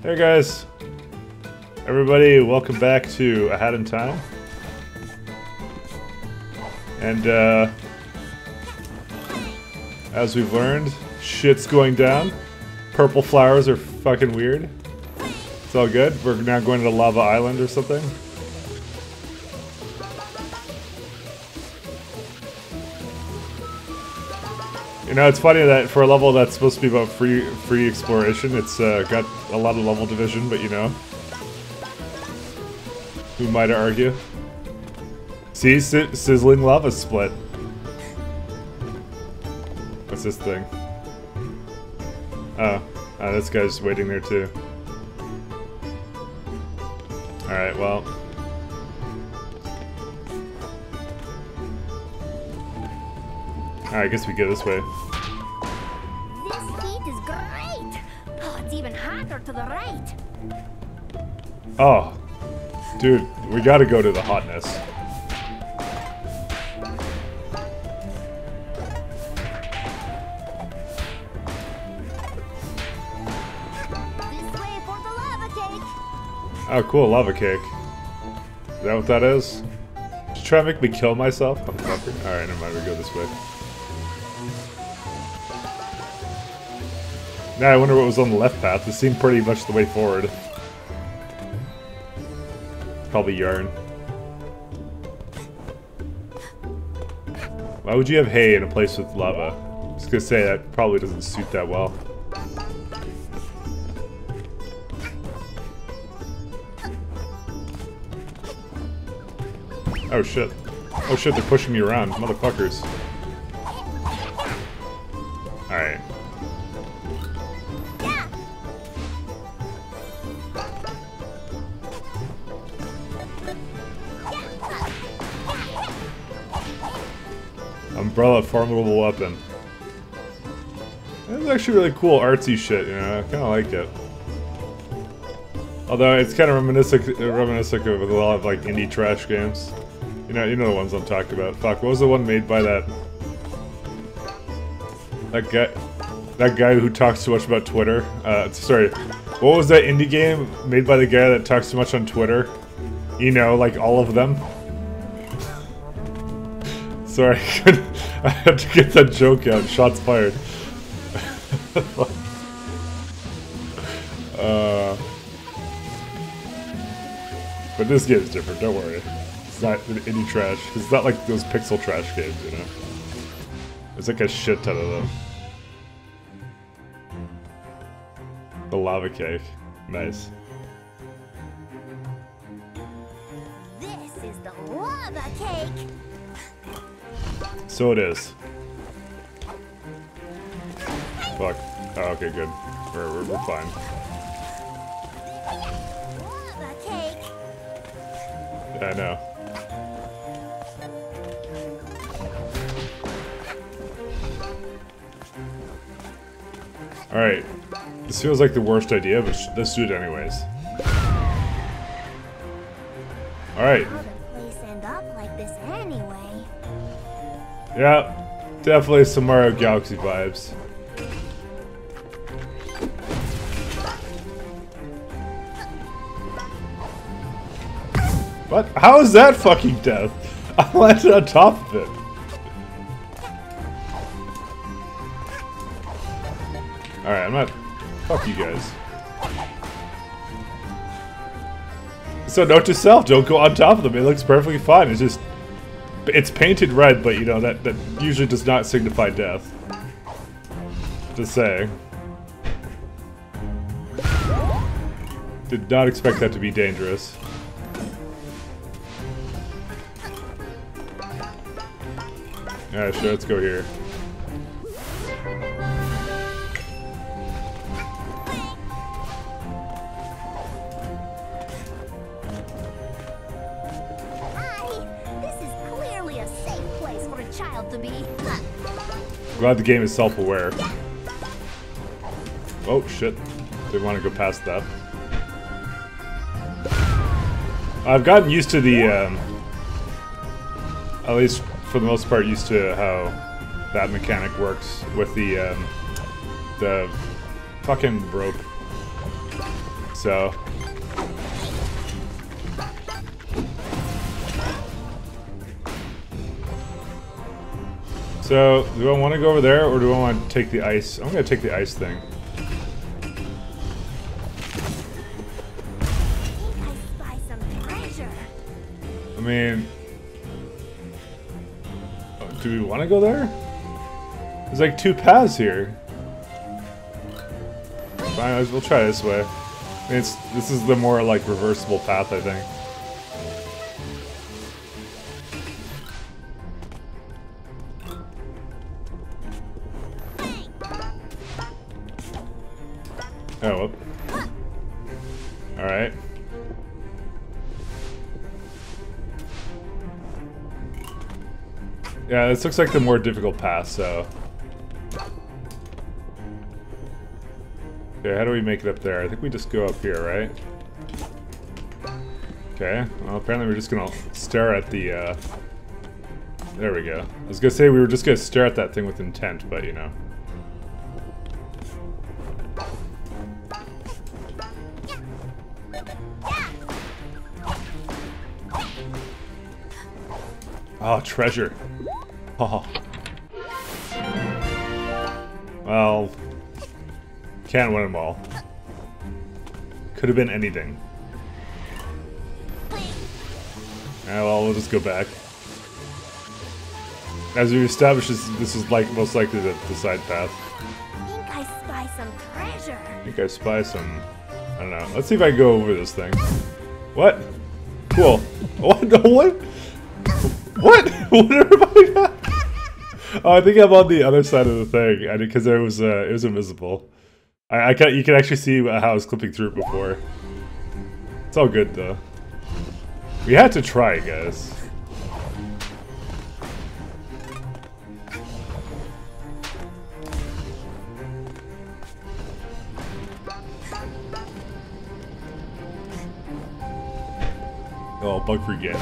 Hey guys. Everybody, welcome back to A Hat in Time. And uh as we've learned, shit's going down. Purple flowers are fucking weird. It's all good. We're now going to Lava Island or something. You know, it's funny that for a level that's supposed to be about free free exploration, it's uh, got a lot of level division, but you know. Who might argue? See, si sizzling lava split. What's this thing? Oh, oh, this guy's waiting there too. Alright, well. Alright, I guess we go this way. This heat is great! Oh, it's even hotter to the right. Oh. Dude, we gotta go to the hotness. This way for the lava cake. Oh, cool, lava cake. Is that what that is? Just try to make me kill myself? Alright, never mind, we go this way. Now I wonder what was on the left path. This seemed pretty much the way forward. Probably yarn. Why would you have hay in a place with lava? I was gonna say that probably doesn't suit that well. Oh shit. Oh shit, they're pushing me around. Motherfuckers. Formidable weapon. It's actually really cool artsy shit, you know, I kinda like it. Although it's kind of reminiscent, reminiscent of a lot of like indie trash games. You know, you know the ones I'm talking about. Fuck, what was the one made by that? That guy, that guy who talks too much about Twitter. Uh, sorry, what was that indie game made by the guy that talks too much on Twitter? You know, like all of them. sorry, I had to get that joke out. Shots fired. uh. But this game is different, don't worry. It's not any trash. It's not like those pixel trash games, you know? It's like a shit ton of them. The lava cake. Nice. This is the lava cake. So it is. Fuck. Oh, okay, good. We're, we're, we're fine. I know. Alright. This feels like the worst idea, but let's do it anyways. Alright. Yeah. Definitely some Mario Galaxy vibes. What? How is that fucking death? I landed on top of it. Alright, I'm not... Fuck you guys. So note to self, don't go on top of them. It looks perfectly fine. It's just... It's painted red, but you know, that, that usually does not signify death. Just saying. Did not expect that to be dangerous. Yeah, sure, let's go here. Glad the game is self-aware. Oh, shit. Didn't want to go past that. I've gotten used to the, um, at least for the most part, used to how that mechanic works with the, um, the fucking rope. so... So, do I want to go over there, or do I want to take the ice? I'm going to take the ice thing. I. I mean... Oh, do we want to go there? There's like two paths here. Fine, we'll try this way. I mean, it's, this is the more like reversible path, I think. Yeah, this looks like the more difficult path, so... Okay, how do we make it up there? I think we just go up here, right? Okay, well apparently we're just gonna stare at the, uh... There we go. I was gonna say we were just gonna stare at that thing with intent, but you know. Oh, treasure. Oh. Well, can't win them all. Could have been anything. Well, we'll just go back. As we established, this, this is like most likely the, the side path. Think I spy some treasure. I think I spy some. I don't know. Let's see if I can go over this thing. What? Cool. What? What? What? What everybody got? Oh, I think I'm on the other side of the thing, because it was uh, it was invisible. I, I can you can actually see how I was clipping through it before. It's all good though. We had to try, guys. Oh, bug free.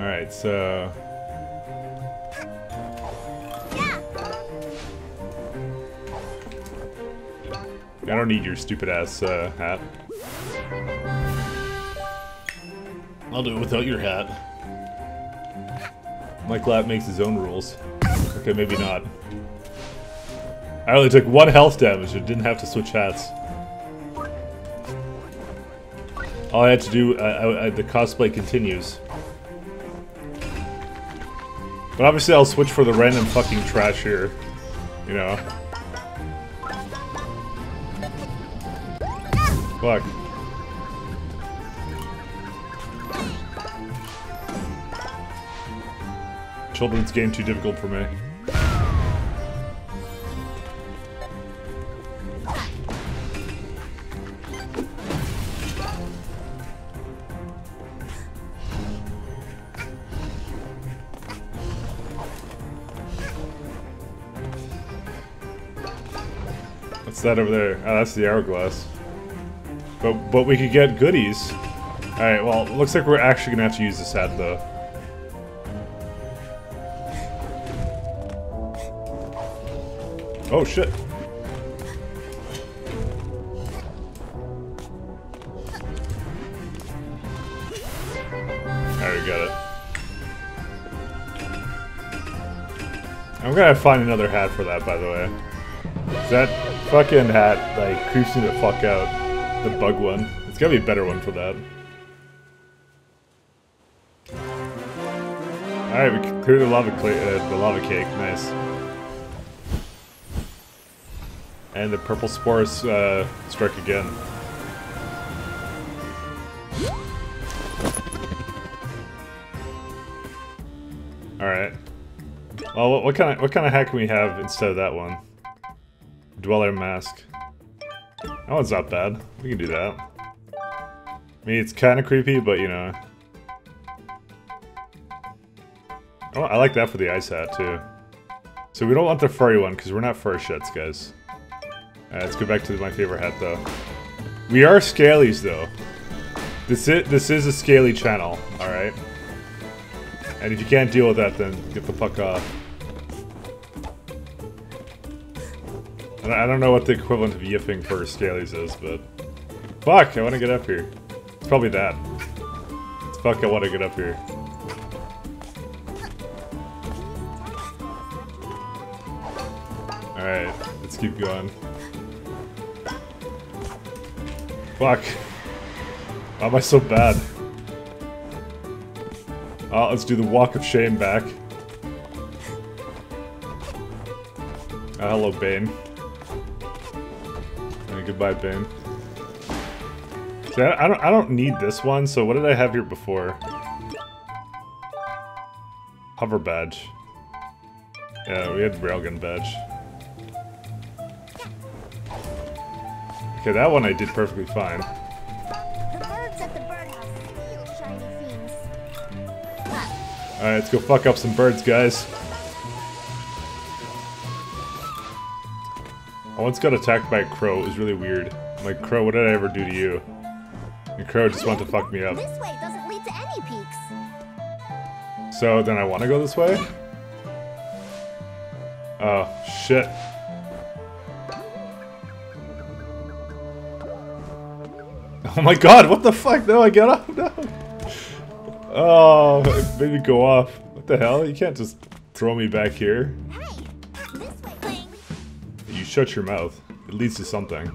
Alright, so... I don't need your stupid ass uh, hat. I'll do it without your hat. Mike Lat makes his own rules. Okay, maybe not. I only took one health damage and didn't have to switch hats. All I had to do, uh, I, I, the cosplay continues. But obviously I'll switch for the random fucking trash here. You know. Fuck. Children's game too difficult for me. What's that over there? Oh, that's the hourglass. But but we could get goodies. Alright, well, looks like we're actually gonna have to use this hat though. Oh shit. Alright, we got it. I'm gonna find another hat for that, by the way. Is that fucking hat, like, creeps me the fuck out. The bug one. It's gotta be a better one for that. Alright, we cleared the lava, uh, the lava cake. Nice. And the purple spores uh, struck again. Alright. Well, what, what kind of what kind of hack can we have instead of that one? Dweller mask. That one's not bad. We can do that. I mean, it's kind of creepy, but you know. Oh, I like that for the ice hat too. So we don't want the furry one because we're not fur shits, guys. Right, let's go back to my favorite hat though. We are scalies though. This is this is a scaly channel, all right. And if you can't deal with that, then get the fuck off. I don't know what the equivalent of yipping for scalies is, but... Fuck, I want to get up here. It's probably that. It's fuck, I want to get up here. Alright, let's keep going. Fuck. Why am I so bad? Oh, let's do the walk of shame back. Oh, hello, Bane. Goodbye, Bane. See, I, I don't. I don't need this one. So what did I have here before? Hover badge. Yeah, we had railgun badge. Okay, that one I did perfectly fine. The birds at the birdhouse steal shiny things. Alright, let's go fuck up some birds, guys. I once got attacked by a crow. It was really weird. I'm like, Crow, what did I ever do to you? And Crow just wanted to fuck me up. This way doesn't lead to any peaks. So then I want to go this way? Oh, shit. Oh my god, what the fuck? No, I get off. No. Oh, it made me go off. What the hell? You can't just throw me back here. Shut your mouth. It leads to something.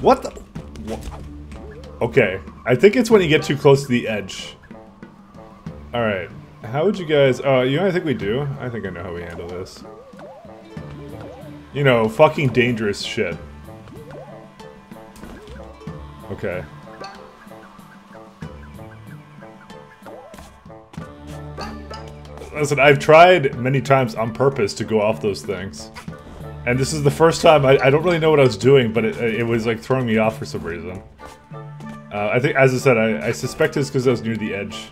What the? What? Okay, I think it's when you get too close to the edge. Alright, how would you guys... Oh, you know I think we do? I think I know how we handle this. You know, fucking dangerous shit. Okay. Listen, I've tried many times on purpose to go off those things. And this is the first time, I, I don't really know what I was doing, but it, it was like throwing me off for some reason. Uh, I think, as I said, I, I suspect it's because I was near the edge.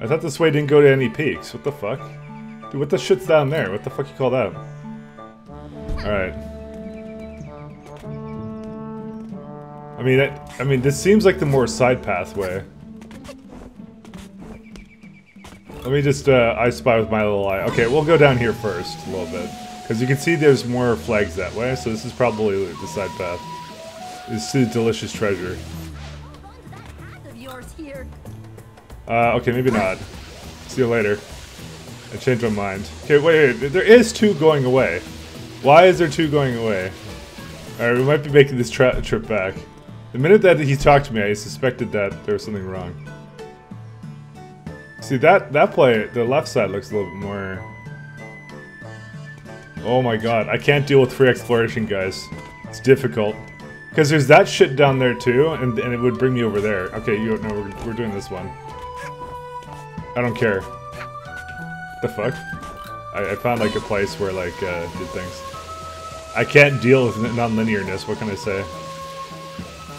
I thought this way didn't go to any peaks. What the fuck? Dude, what the shit's down there? What the fuck you call that? Alright. I mean, I, I mean, this seems like the more side pathway. Let me just, uh, I spy with my little eye. Okay, we'll go down here first, a little bit. Because you can see there's more flags that way, so this is probably the side path. This is delicious treasure. Uh, okay, maybe not. See you later. I changed my mind. Okay, wait, wait, there is two going away. Why is there two going away? Alright, we might be making this trip back. The minute that he talked to me, I suspected that there was something wrong. See, that, that play, the left side looks a little bit more... Oh my god, I can't deal with free exploration, guys. It's difficult. Because there's that shit down there too, and, and it would bring me over there. Okay, you know, we're, we're doing this one. I don't care. The fuck? I, I found like a place where like, uh, did things. I can't deal with non-linearness, what can I say?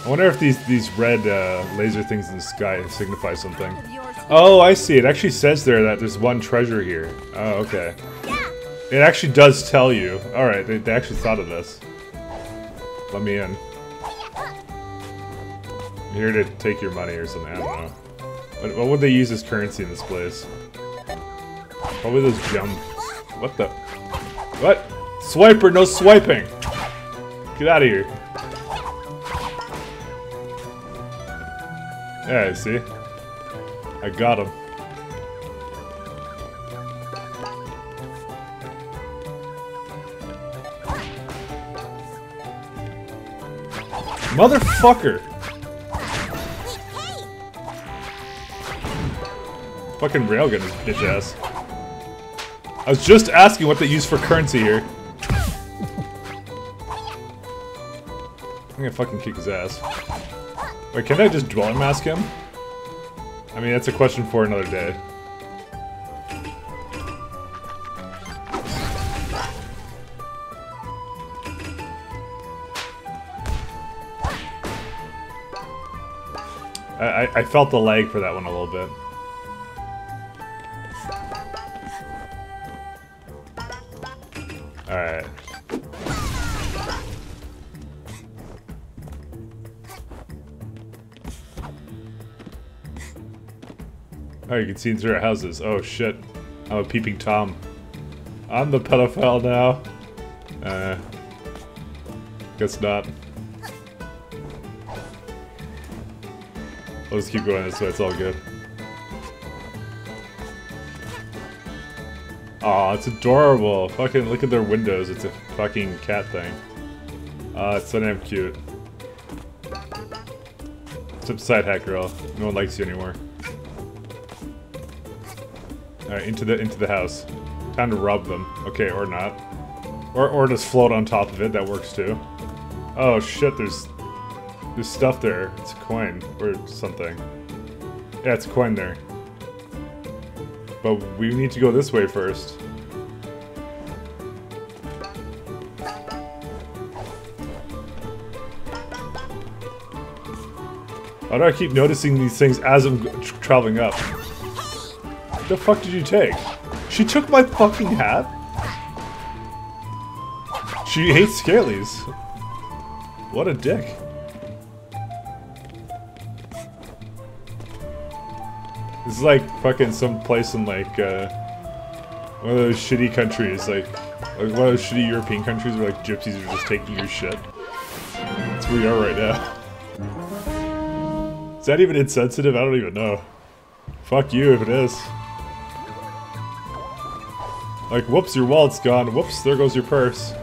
I wonder if these, these red uh, laser things in the sky signify something. Of yours here. Oh, I see. It actually says there that there's one treasure here. Oh, okay. Yeah. It actually does tell you. Alright, they, they actually thought of this. Let me in. I'm here to take your money or something. I don't know. What, what would they use as currency in this place? Probably those gem... What the... What? Swiper, no swiping! Get out of here. Yeah, I see? I got him. Motherfucker! Fucking railgun is bitch ass. I was just asking what they use for currency here. I'm gonna fucking kick his ass. Wait, can I just dwelling mask him? I mean, that's a question for another day. I, I, felt the lag for that one a little bit. Oh, you can see through our houses. Oh shit. I'm a peeping Tom. I'm the pedophile now. Uh, guess not. I'll just keep going this way, it's all good. Aw, it's adorable. Fucking look at their windows, it's a fucking cat thing. Uh, it's so damn cute. Except side girl. No one likes you anymore. Alright, into the into the house. Time to rob them. Okay, or not. Or or just float on top of it, that works too. Oh shit, there's there's stuff there. It's a coin or something. Yeah, it's a coin there. But we need to go this way first. Why do I keep noticing these things as I'm traveling up? The fuck did you take? She took my fucking hat? She hates scalies. What a dick. This is like fucking some place in like uh, one of those shitty countries, like like one of those shitty European countries where like gypsies are just taking your shit. That's where we are right now. Is that even insensitive? I don't even know. Fuck you if it is. Like, whoops, your wallet's gone. Whoops, there goes your purse.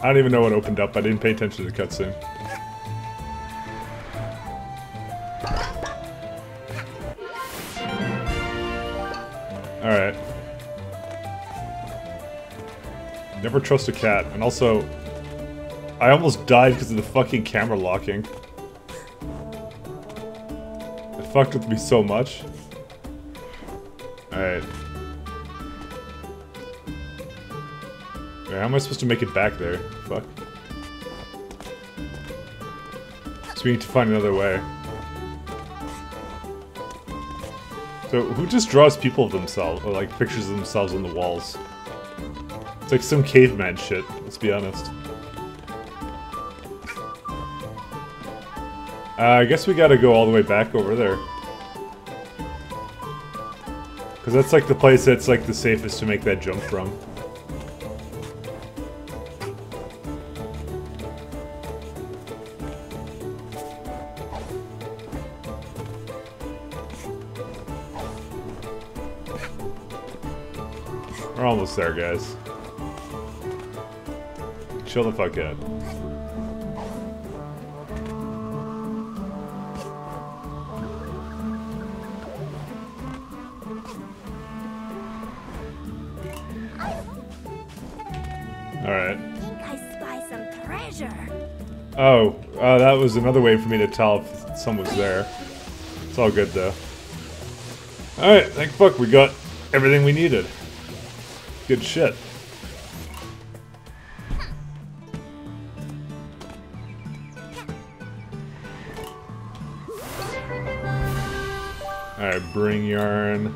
I don't even know what opened up. I didn't pay attention to the cutscene. Alright. Never trust a cat. And also, I almost died because of the fucking camera locking. It fucked with me so much. Alright. How am I supposed to make it back there? Fuck. So we need to find another way. So, who just draws people of themselves, or like pictures of themselves on the walls? It's like some caveman shit, let's be honest. Uh, I guess we gotta go all the way back over there. Because that's like the place that's like the safest to make that jump from. There, guys. Chill the fuck out. Alright. Oh, uh, that was another way for me to tell if someone's there. It's all good, though. Alright, thank fuck, we got everything we needed. Good shit. Alright, bring yarn.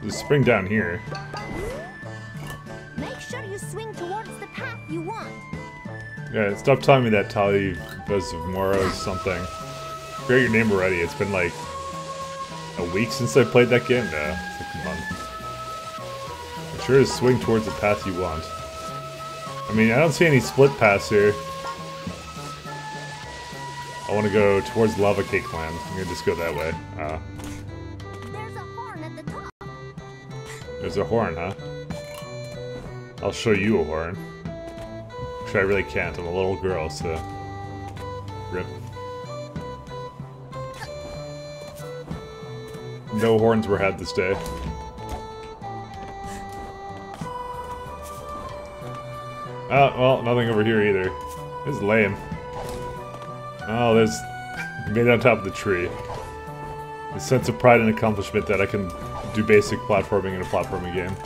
There's spring down here. Make sure you swing towards the path you want. Yeah, stop telling me that Tali Vesmora is something. Forget your name already. It's been like a week since I played that game. No, it's like a month. Make sure to swing towards the path you want. I mean, I don't see any split paths here. I want to go towards Lava Cake Land. I'm gonna just go that way. Uh, There's a horn at the top. there's a horn, huh? I'll show you a horn. Which I really can't. I'm a little girl, so... No horns were had this day. Oh, well, nothing over here either. This is lame. Oh, there's... Made on top of the tree. A sense of pride and accomplishment that I can do basic platforming in a platforming game.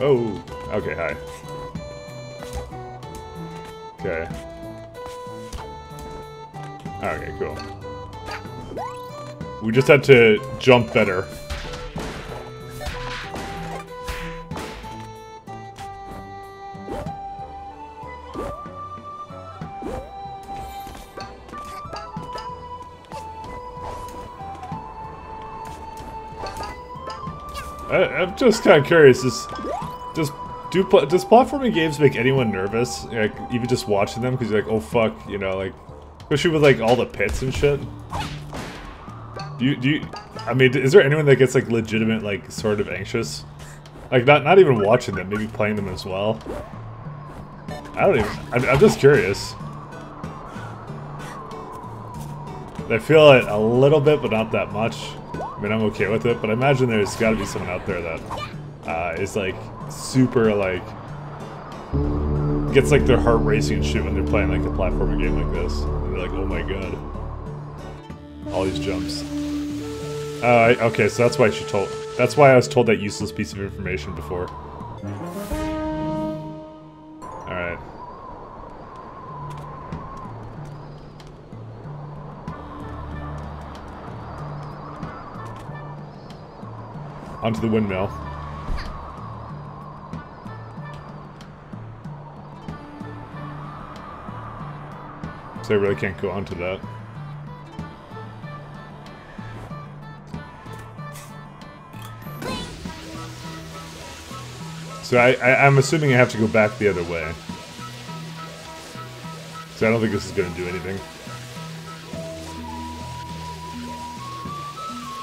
Oh, okay, hi. Okay. Okay, cool. We just had to jump better. I, I'm just kind of curious. Is does do pl does platforming games make anyone nervous? Like even just watching them because you're like, oh fuck, you know, like especially with like all the pits and shit. Do you do you? I mean, is there anyone that gets like legitimate like sort of anxious? Like not not even watching them, maybe playing them as well. I don't even. I'm, I'm just curious. I feel it a little bit, but not that much. I mean, I'm okay with it, but I imagine there's got to be someone out there that uh, is like super like gets like their heart racing and shit when they're playing like a platforming game like this. And they're like, oh my god, all these jumps. Uh, okay, so that's why she told. That's why I was told that useless piece of information before. All right. Onto the windmill. So I really can't go onto that. So I, I, am assuming I have to go back the other way. So I don't think this is going to do anything.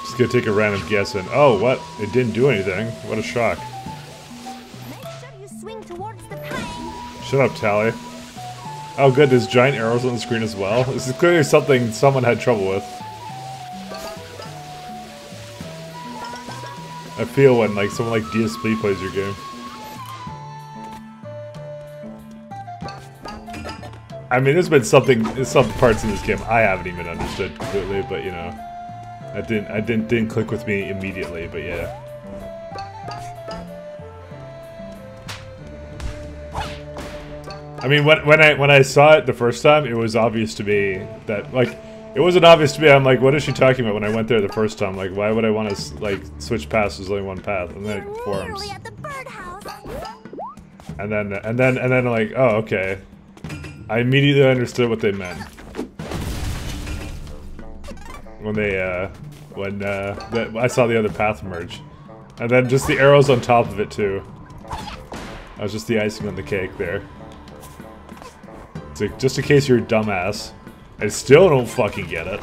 Just gonna take a random guess and oh, what? It didn't do anything. What a shock. Sure Shut up, Tally. Oh good, there's giant arrows on the screen as well. This is clearly something someone had trouble with. I feel when like someone like DSP plays your game. I mean, there's been something, some parts in this game I haven't even understood completely, but you know, I didn't, I didn't, didn't click with me immediately, but yeah. I mean, when, when I when I saw it the first time, it was obvious to me that like it wasn't obvious to me. I'm like, what is she talking about? When I went there the first time, like, why would I want to like switch paths? There's only one path, and then it forms. And then and then and then like, oh okay. I immediately understood what they meant when they uh when uh that I saw the other path merge, and then just the arrows on top of it too. That was just the icing on the cake there. Like, just in case you're a dumbass. I still don't fucking get it.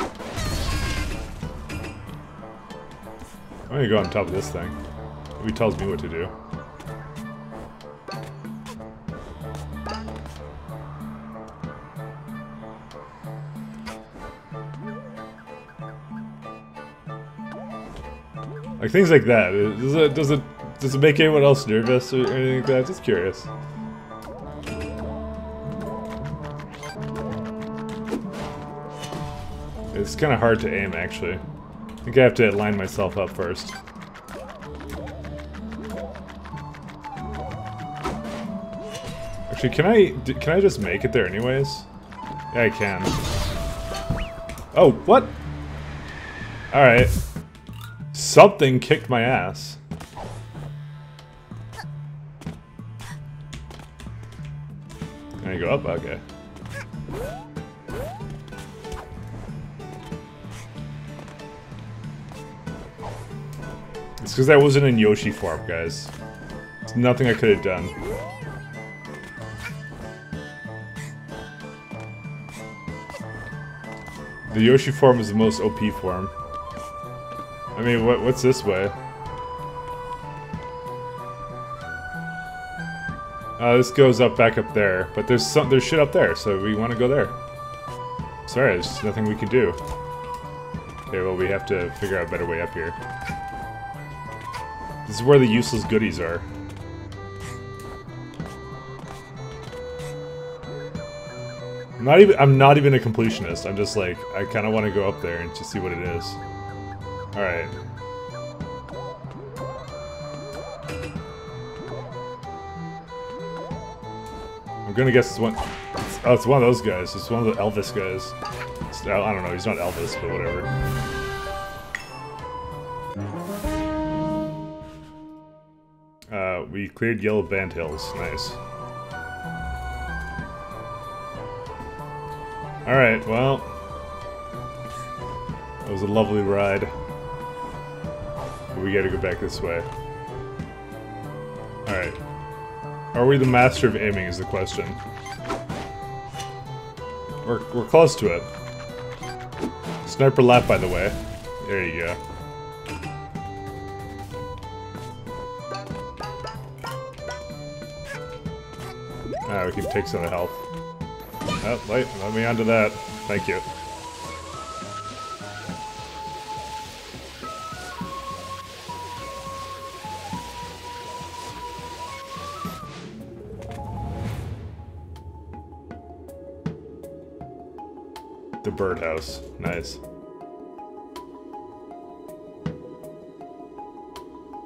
I'm gonna go on top of this thing. He tells me what to do. Like things like that. Does it does it does it make anyone else nervous or anything like that? Just curious. It's kind of hard to aim, actually. I think I have to line myself up first. Actually, can I can I just make it there anyways? Yeah, I can. Oh, what? Alright. Something kicked my ass. Can I go up? Okay. It's because I wasn't in Yoshi form, guys. It's nothing I could have done. The Yoshi form is the most OP form. I mean, what, what's this way? Uh, this goes up back up there, but there's some there's shit up there, so we want to go there. Sorry, there's nothing we can do. Okay, well we have to figure out a better way up here. This is where the useless goodies are. I'm not even I'm not even a completionist. I'm just like I kind of want to go up there and just see what it is. All right. I'm gonna guess it's one. Oh, it's one of those guys. It's one of the Elvis guys. I don't know. He's not Elvis, but whatever. Cleared yellow band hills. Nice. Alright, well... That was a lovely ride. But we gotta go back this way. Alright. Are we the master of aiming is the question. We're, we're close to it. Sniper Lat, by the way. There you go. Can take some health. Oh, wait, let me onto that. Thank you. The birdhouse. Nice.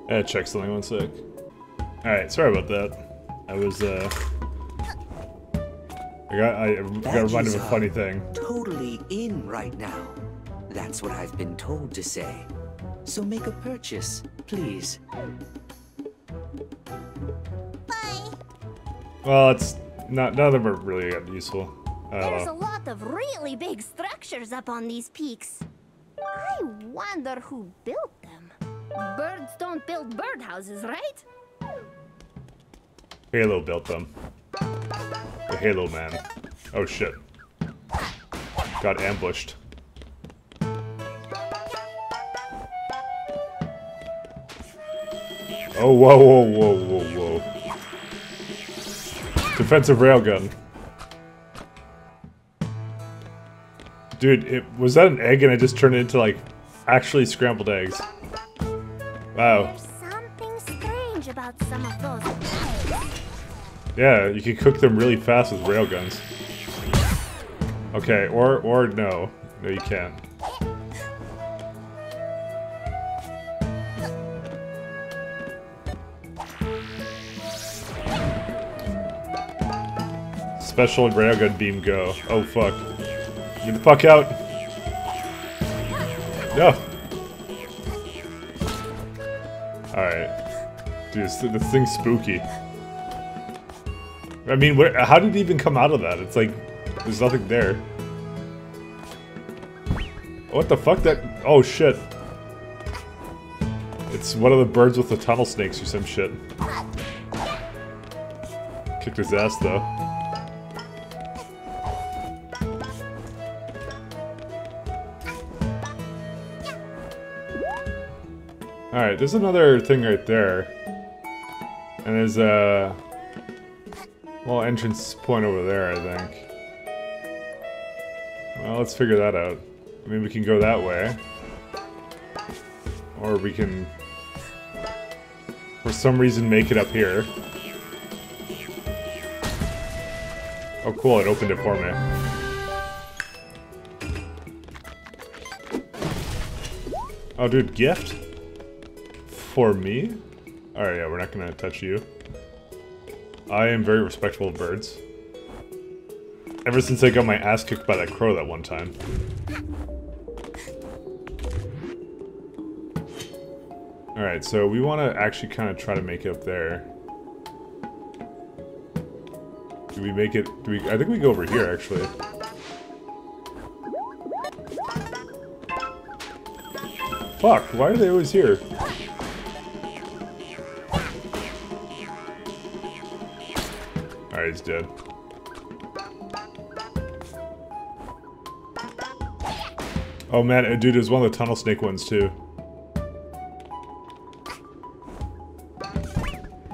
To check something one sec. Alright, sorry about that. I was, uh... I got, I got reminded of a funny thing. Totally in right now. That's what I've been told to say. So make a purchase, please. Bye. Well, it's not, none of them are really useful. There's a lot of really big structures up on these peaks. I wonder who built them. Birds don't build birdhouses, right? Halo built them. The Halo man. Oh shit. Got ambushed. Oh, whoa, whoa, whoa, whoa, whoa. Defensive railgun. Dude, it was that an egg and I just turned it into like actually scrambled eggs. Wow. Yeah, you can cook them really fast with railguns. Okay, or or no. No, you can't. Special railgun beam go. Oh fuck. Get the fuck out. No. Alright. Dude, this, this thing's spooky. I mean, where, how did it even come out of that? It's like, there's nothing there. What the fuck? That? Oh shit. It's one of the birds with the tunnel snakes or some shit. Kicked his ass though. Alright, there's another thing right there. And there's a... Well, entrance point over there, I think. Well, let's figure that out. I mean, we can go that way. Or we can... For some reason, make it up here. Oh, cool, it opened it for me. Oh, dude, gift? For me? Alright, yeah, we're not gonna touch you. I am very respectful of birds. Ever since I got my ass kicked by that crow that one time. Alright, so we want to actually kind of try to make it up there. Do we make it... Do we? I think we go over here, actually. Fuck, why are they always here? Alright, he's dead. Oh man, uh, dude, it was one of the tunnel snake ones too.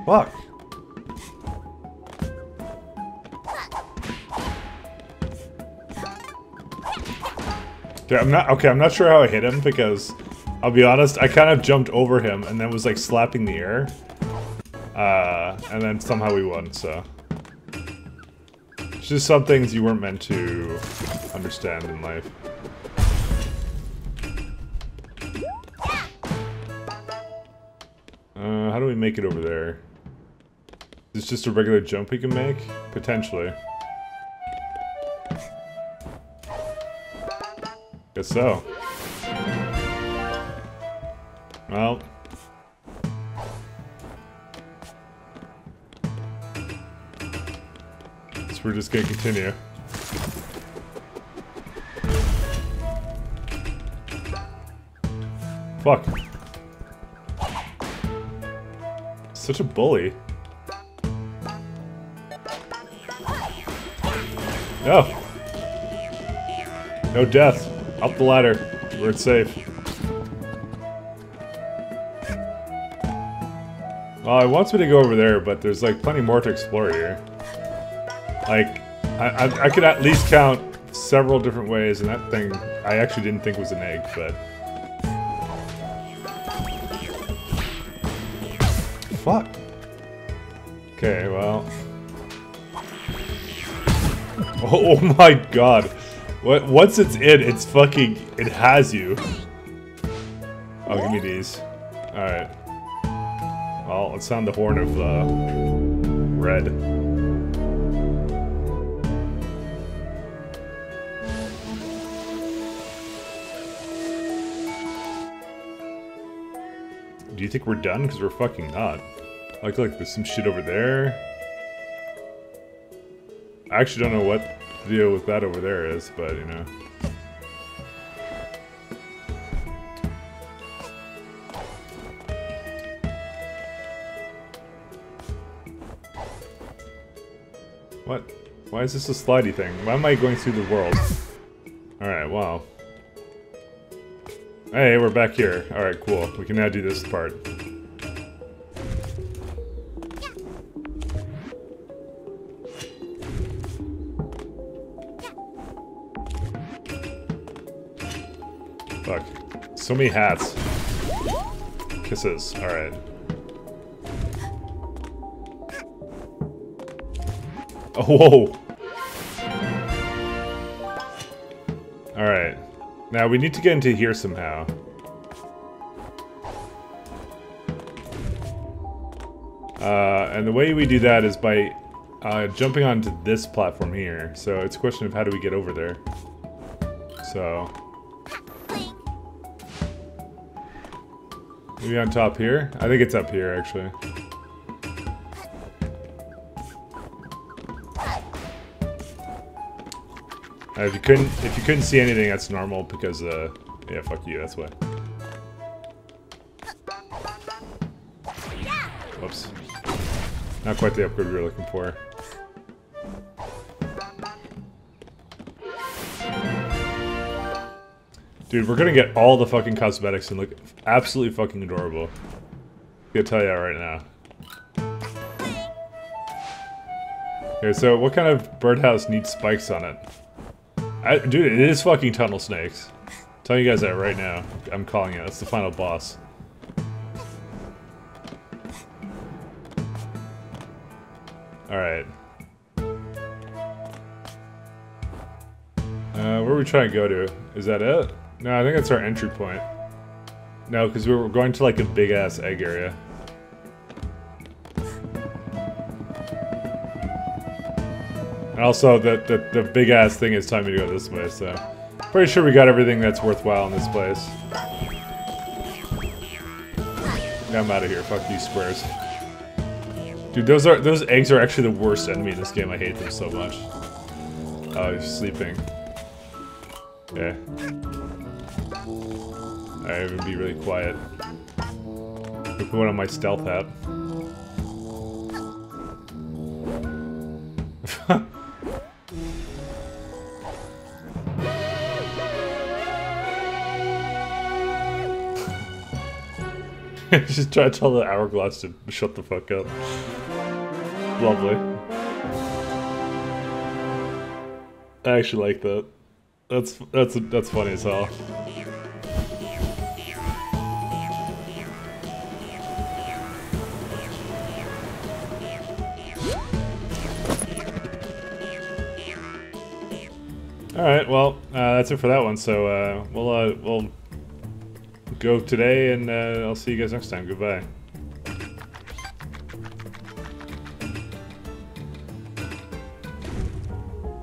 Fuck. Okay, I'm not okay. I'm not sure how I hit him because I'll be honest. I kind of jumped over him and then was like slapping the air, uh, and then somehow we won. So just some things you weren't meant to understand in life. Uh, how do we make it over there? Is this just a regular jump we can make? Potentially. Guess so. Well. we're just gonna continue. Fuck. Such a bully. No. No death. Up the ladder. We're safe. Well, it wants me to go over there, but there's like plenty more to explore here. Like, I, I, I could at least count several different ways, and that thing I actually didn't think was an egg, but... Fuck. Okay, well... Oh, oh my god. What, once it's in, it's fucking... It has you. Oh, give me these. Alright. Well, let's sound the horn of, uh... Red. Do you think we're done? Because we're fucking not. Like, look, there's some shit over there. I actually don't know what the deal with that over there is, but, you know. What? Why is this a slidey thing? Why am I going through the world? Alright, wow. Hey, we're back here. Alright, cool. We can now do this part. Fuck. So many hats. Kisses. Alright. Oh, whoa! Now, we need to get into here somehow. Uh, and the way we do that is by uh, jumping onto this platform here. So it's a question of how do we get over there. So... Maybe on top here? I think it's up here, actually. Uh, if you couldn't, if you couldn't see anything, that's normal because, uh, yeah, fuck you. That's why. Whoops. Not quite the upgrade we were looking for. Dude, we're gonna get all the fucking cosmetics and look absolutely fucking adorable. I'm gonna tell you right now. Okay, so what kind of birdhouse needs spikes on it? I, dude, it is fucking tunnel snakes. I'm telling you guys that right now. I'm calling it. That's the final boss. Alright. Uh, where are we trying to go to? Is that it? No, I think that's our entry point. No, because we were going to like a big ass egg area. And also, the, the, the big ass thing is telling me to go this way, so... Pretty sure we got everything that's worthwhile in this place. I'm out of here. Fuck these squares. Dude, those are those eggs are actually the worst enemy in this game. I hate them so much. Oh, he's sleeping. Yeah. I'm gonna be really quiet. Put one on my stealth hat. Just try to tell the hourglass to shut the fuck up. Lovely. I actually like that. That's that's that's funny as hell. All right, well, uh, that's it for that one. So uh, we'll uh, we'll go today, and uh, I'll see you guys next time. Goodbye.